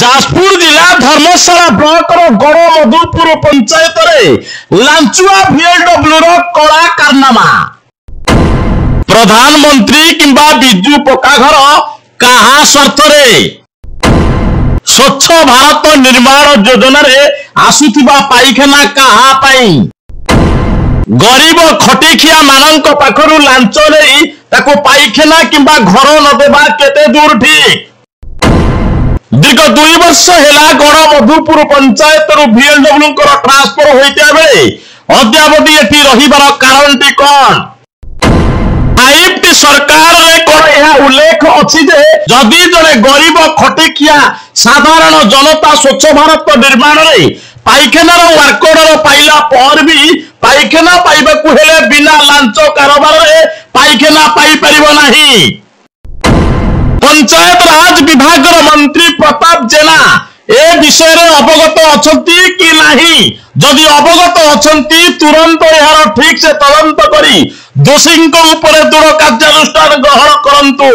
ଯାଜପୁର ଜିଲ୍ଲା ଧର୍ମଶାଳା ବ୍ଲକର ଗଡ଼ ମଧୁପୁର ପଞ୍ଚାୟତରେ ଲାଞ୍ଚୁଆ ଭିଏଲଡବ୍ଲ୍ୟୁର କଳା କାରନାମା ପ୍ରଧାନମନ୍ତ୍ରୀ କିମ୍ବା ବିଜୁ ପକ୍କାଘର କାହା ସ୍ୱାର୍ଥରେ ସ୍ୱଚ୍ଛ ଭାରତ ନିର୍ମାଣ ଯୋଜନାରେ ଆସୁଥିବା ପାଇଖାନା କାହା ପାଇଁ ଗରିବ ଖଟିଖିଆ ମାନଙ୍କ ପାଖରୁ ଲାଞ୍ଚ ନେଇ ତାକୁ ପାଇଖାନା କିମ୍ବା ଘର ନ ଦେବା କେତେ ଦୂର ଠିକ୍ দীর্ঘ দুই বর্ষ হেলা গণমধুপুর পঞ্চায়েতর ভিএলডব্লুঙ্কর ট্রান্সফর হইতা বেড়ে অদ্যাবধি এটি রহিবার কারণটি কোন আইএমটি সরকারের কোন এহা উল্লেখ অছি যে যদি জনে গরিব খটিকিয়া সাধারণ জনতা স্বচ্ছ ভারত নির্মাণরে পাইখানার ওয়ার্কডর পাইলা পর বি পাইখানা পাইবাকু হেলে বিনা লাঞ্চ কারবারে পাইখানা পাইপারিব নাহি ପଞ୍ଚାୟତ ରାଜ ବିଭାଗର ମନ୍ତ୍ରୀ ପ୍ରତାପ ଜେନା ଏ ବିଷୟରେ ଅବଗତ ଅଛନ୍ତି କି ନାହିଁ ଯଦି ଅବଗତ ଅଛନ୍ତି ତୁରନ୍ତ ଏହାର ଠିକ ସେ ତଦନ୍ତ କରି ଦୋଷୀଙ୍କ ଉପରେ ଦୃଢ କାର୍ଯ୍ୟାନୁଷ୍ଠାନ ଗ୍ରହଣ କରନ୍ତୁ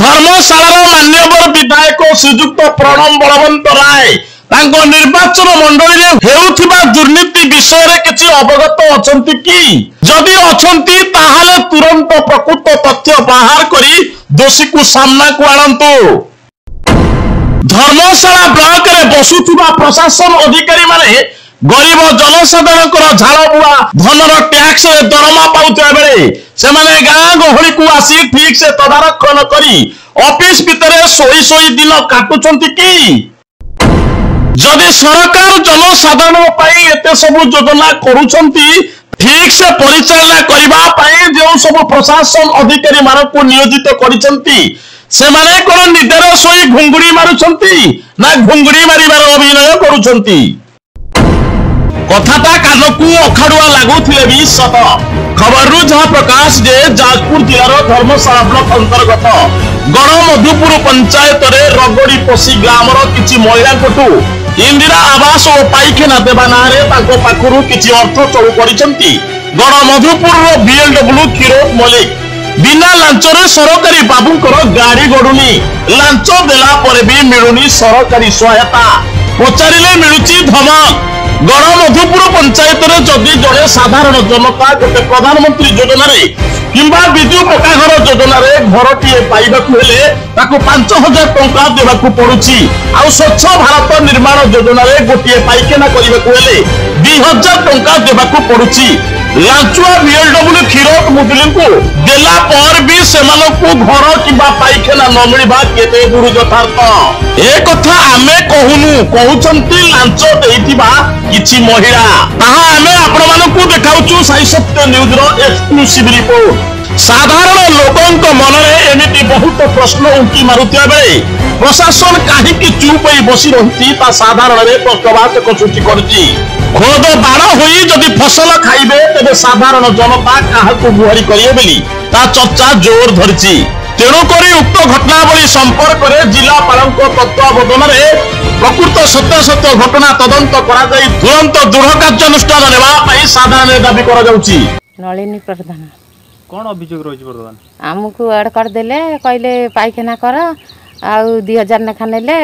ଧର୍ମଶାଳାର ମାନ୍ୟବର ବିଧାୟକ ଶ୍ରୀଯୁକ୍ତ ପ୍ରଣବ ବଳବନ୍ତ ରାୟ ତାଙ୍କ ନିର୍ବାଚନ ମଣ୍ଡଳୀରେ ହେଉଥିବା ଦୁର୍ନୀତି ବିଷୟରେ କିଛି ଅବଗତ ଅଛନ୍ତି କି ଯଦି ଅଛନ୍ତି ତାହେଲେ ତୁରନ୍ତ ପ୍ରକୃତ ତଥ୍ୟ ବାହାର କରି ଦୋଷୀକୁ ସାମ୍ନାକୁ ଆଣନ୍ତୁ ଧର୍ମଶାଳା ବ୍ଲକରେ ବସୁଥିବା ପ୍ରଶାସନ ଅଧିକାରୀମାନେ ଗରିବ ଜନସାଧାରଣଙ୍କର ଝାଳବୁଆ ଧନର ଟ୍ୟାକ୍ସରେ ଦରମା ପାଉଥିବା ବେଳେ ସେମାନେ ଗାଁ ଗହଳିକୁ ଆସି ଠିକ୍ ସେ ତଦାରଖ କରି ଅଫିସ ଭିତରେ ଶୋଇ ଶୋଇ ଦିନ କାଟୁଛନ୍ତି କି ଯଦି ସରକାର ଜନସାଧାରଣ ପାଇଁ ଏତେ ସବୁ ଯୋଜନା କରୁଛନ୍ତି ঠিক সে পরিচালনা করা যে সব প্রশাসন অধিকারী মানুষ নিয়োজিত করেছেন সেমানে কোন নিদ্রার শোই ঘুঙ্গুড়ি মারুছেন না ঘুঙ্গুড়ি মারিবার অভিনয় করছেন কথাটা কানকু অখাড়ুয়া লাগুলে বি সত খবরু যা প্রকাশ যে যাজপুর জেলার ধর্মশালা ব্লক অন্তর্গত গণমধুপুর পঞ্চায়েতরে রগড়ি পশি গ্রামর কিছু মহিলাঙ্কঠু ଇନ୍ଦିରା ଆବାସ ଓ ପାଇଖାନା ଦେବାନାରେ ତାଙ୍କ ପାଖରୁ କିଛି ଅର୍ଥ ଚଳୁ କରିଛନ୍ତି ଗଣମଧୁପୁରର ବିଏଲଡବ୍ଲ୍ୟୁ କ୍ଷୀରୋଦ ମଲ୍ଲିକ ବିନା ଲାଞ୍ଚରେ ସରକାରୀ ବାବୁଙ୍କର ଗାଡି ଗଡୁନି ଲାଞ୍ଚ ଦେଲା ପରେ ବି ମିଳୁନି ସରକାରୀ ସହାୟତା ପଚାରିଲେ ମିଳୁଛି ଧମକ ଗଣମଧୁପୁର ପଞ୍ଚାୟତରେ ଯଦି ଜଣେ ସାଧାରଣ ଜନତା ଗୋଟେ ପ୍ରଧାନମନ୍ତ୍ରୀ ଯୋଜନାରେ কিংবা ବିଜୁ ପକ୍କାଘର ଯୋଜନାରେ ଘରଟିଏ ପାଇବାକୁ ହେଲେ ତାକୁ ପାଞ୍ଚ ହଜାର ଟଙ୍କା ଦେବାକୁ ପଡୁଛି ଆଉ ସ୍ୱଚ୍ଛ ଭାରତ ନିର୍ମାଣ ଯୋଜନାରେ ଗୋଟିଏ ପାଇଖାନା କରିବାକୁ ହେଲେ 2000 टंका देबा को पडुची लाचुआ बीएलडब्ल्यू खिरत मुदलिन को देला पर भी सेमान को घर किबा पाइखेला न मिलबा केते गुरु यथार्थ ए कथा आमे कहुनु कहउचंती लाच देइतिबा किछि महिला ताहा आमे आपन मान को देखाउचु साई सत्य न्यूज रो एक्सक्लूसिव रिपोर्ट साधारण लोकन को मन रे एमिति बहुत प्रश्न उकी मारुतिया बे प्रशासन काहे कि चुप होई बसी रहती ता साधारण रे प्रश्नवाचक सूची करची খোদ ବାଣ ହୋଇ ଯଦି ଫସଲ ଖାଇବେ ତେବେ ସାଧାରଣ ଜନତା କାହାକୁ ଗୁହାରି କରିବେ ବୋଲି ତା ଚର୍ଚ୍ଚା ଜୋର ଧରିଛି ତେଣୁକରି ଉକ୍ତ ଘଟଣାବଳୀ ସମ୍ପର୍କରେ ଜିଲ୍ଲାପାଳଙ୍କ ତତ୍ତ୍ୱାବଧାନରେ ପ୍ରକୃତ ସତ୍ୟାସତ୍ୟ ଘଟଣା ତଦନ୍ତ କରାଯାଇ ତୁରନ୍ତ ଦୃଢ଼ କାର୍ଯ୍ୟାନୁଷ୍ଠାନ ନେବା ପାଇଁ ସାଧାରଣ ଦାବି କରାଯାଉଛି ନଳିନୀ ପ୍ରଧାନ କ'ଣ ଅଭିଯୋଗ ରହିଛି ବର୍ତ୍ତମାନ ଆମକୁ ଆଡ଼୍ କରିଦେଲେ କହିଲେ ପାଇଖାନା କର ଆଉ ଦୁଇ ହଜାର ନେଖା ନେଲେ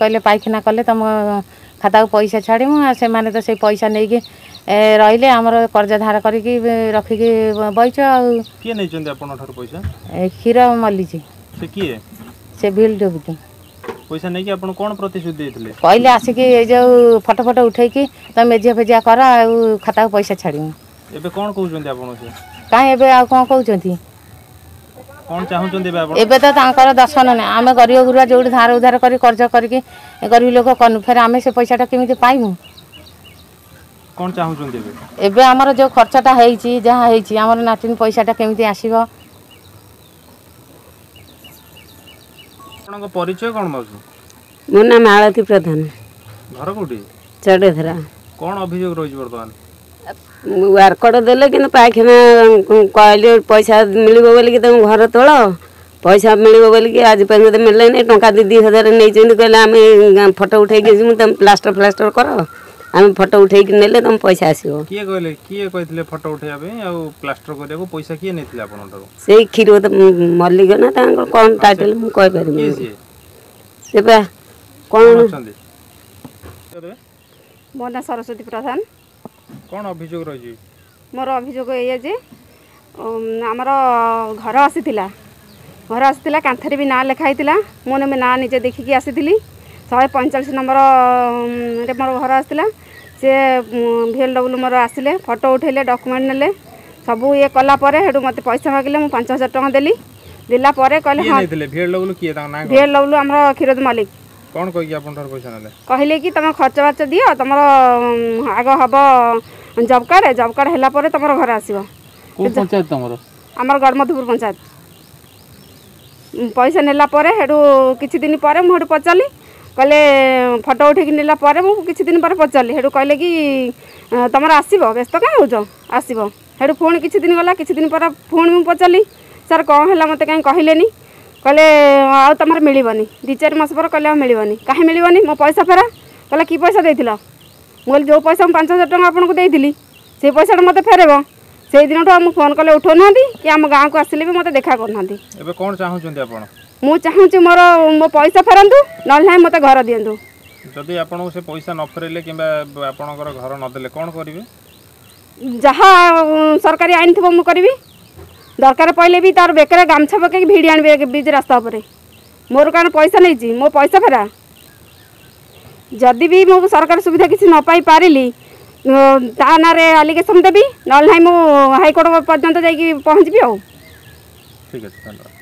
କହିଲେ ପାଇଖାନା କଲେ ତମ ଖାତାକୁ ପଇସା ଛାଡ଼ିମୁ ସେମାନେ ତ ସେଇ ପଇସା ନେଇକି ରହିଲେ ଆମର କର୍ଜା ଧାର କରିକି ରଖିକି ବଇଛ ଆଉ କିଏ ନେଇଛନ୍ତି ଆପଣଙ୍କଠାରୁ ପଇସା କ୍ଷୀର ମଲିଛି ସେ କିଏ ସେ ବିଲ୍ ଡେବୁଟି ପଇସା ନେଇକି ଆପଣ କ'ଣ ପ୍ରତିଶ୍ରୁତି ଦେଇଥିଲେ କହିଲେ ଆସିକି ଏଇ ଯେଉଁ ଫଟୋ ଫଟୋ ଉଠେଇକି ତମେ ମେଜିଆ ଫେଜିଆ କର ଆଉ ଖାତାକୁ ପଇସା ଛାଡ଼ିମୁ ଏବେ କ'ଣ କହୁଛନ୍ତି ଆପଣ କାହିଁ ଏବେ ଆଉ କ'ଣ କହୁଛନ୍ତି ଏବେ ତ ତାଙ୍କର ଦର୍ଶନ ନାହିଁ ଆମେ ଗରିବ ଗୁରୁଆ ଯେଉଁଠି ଧାର ଉଧାର କରି କର୍ଜ କରିକି ଗରିବ ଲୋକ କନୁ ଫେରେ ଆମେ ସେ ପଇସାଟା କେମିତି ପାଇମୁ କ'ଣ ଚାହୁଁଛନ୍ତି ଏବେ ଏବେ ଆମର ଯେଉଁ ଖର୍ଚ୍ଚଟା ହେଇଛି ଯାହା ହେଇଛି ଆମର ନାତିନି ପଇସାଟା କେମିତି ଆସିବ ଆପଣଙ୍କ ପରିଚୟ କ'ଣ ମାଉସୀ ମୋ ନାଁ ମାଳତୀ ପ୍ରଧାନ ଘର କୋଉଠି ଚଡ଼େଧରା କ'ଣ ଅଭିଯୋଗ ରହିଛି ବର୍ତ୍ତମାନ ୱାର୍କଡ଼ ଦେଲେ କିନ୍ତୁ ପାଇଖାନା କହିଲେ ପଇସା ମିଳିବ ବୋଲିକି ତୁମ ଘର ତୋଳ ପଇସା ମିଳିବ ବୋଲିକି ଆଜି ପର୍ଯ୍ୟନ୍ତ ମିଳିଲାନି ଟଙ୍କା ଦୁଇ ଦୁଇ ହଜାର ନେଇଛନ୍ତି କହିଲେ ଆମେ ଫଟୋ ଉଠେଇକି ଯିବୁ ତୁମେ ପ୍ଲାଷ୍ଟର ଫ୍ଲାଷ୍ଟର କର ଆମେ ଫଟୋ ଉଠେଇକି ନେଲେ ତୁମ ପଇସା ଆସିବ କିଏ କହିଲେ କିଏ କହିଥିଲେ ଫଟୋ ଉଠେଇବା ପାଇଁ ଆଉ ପ୍ଲାଷ୍ଟର କରିବାକୁ ପଇସା କିଏ ନେଇଥିଲେ ଆପଣଙ୍କଠାରୁ ସେଇ କ୍ଷୀର ମଲ୍ଲିକ ନା ତାଙ୍କର କ'ଣ ଟାଇଟେଲ୍ ମୁଁ କହିପାରିବି ସେ ପା କ'ଣ ମୋ ନାଁ ସରସ୍ୱତୀ ପ୍ରଧାନ କ'ଣ ଅଭିଯୋଗ ରହିଛି ମୋର ଅଭିଯୋଗ ଏଇଆ ଯେ ଆମର ଘର ଆସିଥିଲା ଘର ଆସିଥିଲା କାନ୍ଥରେ ବି ନାଁ ଲେଖା ହେଇଥିଲା ମୁଁ ନେମି ନାଁ ନିଜେ ଦେଖିକି ଆସିଥିଲି ଶହେ ପଇଁଚାଳିଶ ନମ୍ବରରେ ମୋର ଘର ଆସିଥିଲା ସେ ଭି ଏଲ୍ ଡବ୍ଲୁ ମୋର ଆସିଲେ ଫଟୋ ଉଠାଇଲେ ଡକୁମେଣ୍ଟ ନେଲେ ସବୁ ଇଏ କଲା ପରେ ସେଠୁ ମୋତେ ପଇସା ମାଗିଲେ ମୁଁ ପାଞ୍ଚ ହଜାର ଟଙ୍କା ଦେଲି ଦେଲା ପରେ କହିଲେ ହଁ ଭି ଏଲ୍ ଡବ୍ଲୁ ଆମର କ୍ଷୀରଦ ମଲ୍ଲିକ কোন কই কি আপনার পয়সা নেলে কহিলে কি তোমার খরচ বাচ দিও তোমার আগ হব জব কার্ড জব কার্ড হেলা পরে তোমার ঘরে আসিব কোন পঞ্চায়েত তোমার আমার গড়মধুপুর পঞ্চায়েত পয়সা নেলা পরে হেডু কিছু দিন পরে মু হেডু পচালি কলে ফটো উঠেকি নেলা পরে মু কিছু দিন পরে পচালি হেডু কইলে কি তোমার আসিব ব্যস্ত কাই হউছ আসিব হেডু পুଣି কিছু দিন গলা কিছু দিন পরে পুଣି মু পচালি স্যার কম হেলা মতে কাই কহিলেনি କହିଲେ ଆଉ ତୁମର ମିଳିବନି ଦୁଇ ଚାରି ମାସ ପରେ କହିଲେ ଆଉ ମିଳିବନି କାହିଁ ମିଳିବନି ମୋ ପଇସା ଫେରା କହିଲା କି ପଇସା ଦେଇଥିଲ ମୁଁ କହିଲି ଯେଉଁ ପଇସା ମୁଁ ପାଞ୍ଚ ହଜାର ଟଙ୍କା ଆପଣଙ୍କୁ ଦେଇଥିଲି ସେ ପଇସାଟା ମୋତେ ଫେରେଇବ ସେଇ ଦିନଠୁ ଆମକୁ ଫୋନ୍ କଲେ ଉଠାଉନାହାନ୍ତି କି ଆମ ଗାଁକୁ ଆସିଲେ ବି ମୋତେ ଦେଖା କରୁନାହାନ୍ତି ଏବେ କ'ଣ ଚାହୁଁଛନ୍ତି ଆପଣ ମୁଁ ଚାହୁଁଛି ମୋର ମୋ ପଇସା ଫେରନ୍ତୁ ନହେଲେ ନାହିଁ ମୋତେ ଘର ଦିଅନ୍ତୁ ଯଦି ଆପଣଙ୍କୁ ସେ ପଇସା ନ ଫେରାଇଲେ କିମ୍ବା ଆପଣଙ୍କର ଘର ନ ଦେଲେ କ'ଣ କରିବେ ଯାହା ସରକାରୀ ଆଇନ ଥିବ ମୁଁ କରିବି দরকার পড়লে বি তার বেকারে গামছা পকাইকি ভিড়ি আনবে বিজ রাস্তা উপরে মোর কারণ পয়সা নেইছি মো পয়সা ফেরা যদি বি মু সরকার সুবিধা কিছু ন পাই পারিলি তা নাঁরে আলিগেসন দেবি নহলে নাই মু হাইকোর্ট পর্যন্ত যাইকি পৌঁছবি আও ঠিক আছে ধন্যবাদ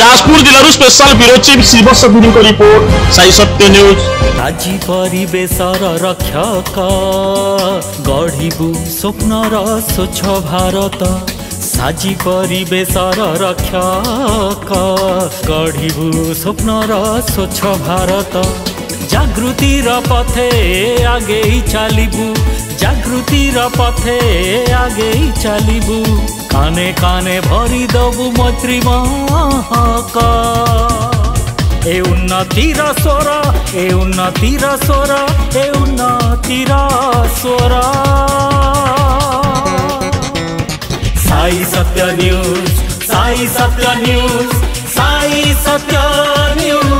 ଯାଜପୁର ଜିଲ୍ଲାରୁ ସ୍ପେଶାଲ ବ୍ୟୁରୋ ଚିଫ୍ ଶିବସତୀଙ୍କ ରିପୋର୍ଟ ସାଇ ସତ୍ୟ ନ୍ୟୁଜ୍ ଆଜି ପରିବେଶର ରକ୍ଷକ ଗଢ଼ିବୁ ସ୍ୱପ୍ନର ସ୍ୱଚ୍ଛ ଭାରତ जी रक्षक गढिबु र स्वच्छ भारत जागृति र पथे आगै चालिबु जागृति र पथे आगै चल्यु काने म त्री महक ए उन्नति र स्वर ए उन्नति र स्वर ए उन्नति र स्वर Sai Satya News Sai Satya News Sai Satya News